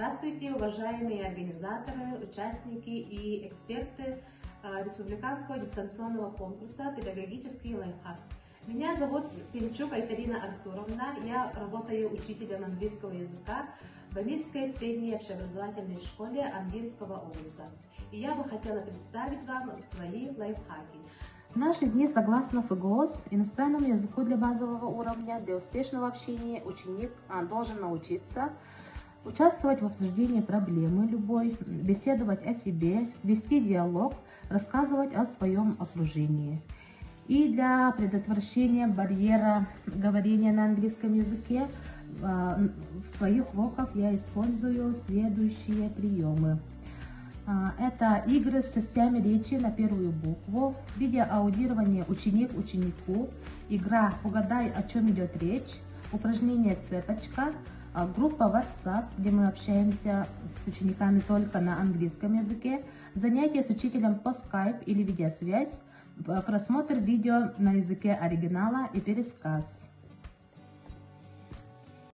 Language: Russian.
Здравствуйте, уважаемые организаторы, участники и эксперты а, Республиканского дистанционного конкурса «Педагогический лайфхак». Меня зовут Пинчук Айтарина Артуровна, я работаю учителем английского языка в Амирской средней общеобразовательной школе Ангельского области. И я бы хотела представить вам свои лайфхаки. В наши дни, согласно ФГОС, иностранному языку для базового уровня, для успешного общения ученик а, должен научиться участвовать в обсуждении проблемы любой, беседовать о себе, вести диалог, рассказывать о своем окружении. И для предотвращения барьера говорения на английском языке а, в своих уроках я использую следующие приемы. А, это игры с частями речи на первую букву, видеоаудирование ученик ученику, игра «Угадай, о чем идет речь», упражнение «Цепочка», группа WhatsApp, где мы общаемся с учениками только на английском языке, занятия с учителем по Skype или видеосвязь, просмотр видео на языке оригинала и пересказ.